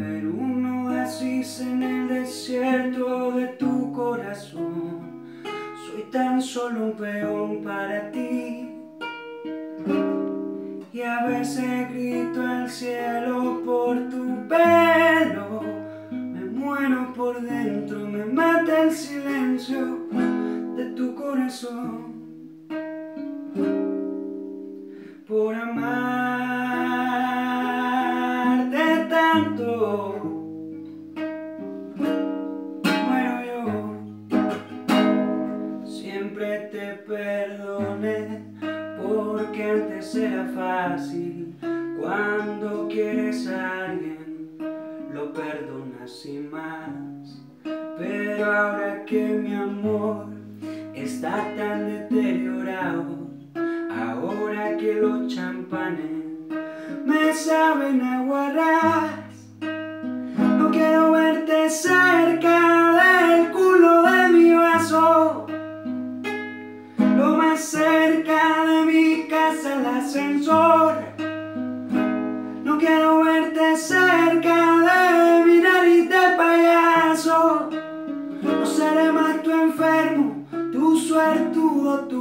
ver un oasis en el desierto de tu corazón. Soy tan solo un peón para ti. Y a veces grito al cielo por tu pelo. Me muero por dentro, me mata el silencio de tu corazón. Por amar. Tanto. Muero yo. Siempre te perdoné porque antes era fácil. Cuando quieres a alguien, lo perdonas sin más. Pero ahora que mi amor está tan deteriorado, ahora que los champanes me saben aguarrar, cerca del culo de mi vaso. Lo más cerca de mi casa el ascensor. No quiero verte cerca de mi nariz de payaso. No seré más tu enfermo, tu suertudo tufo.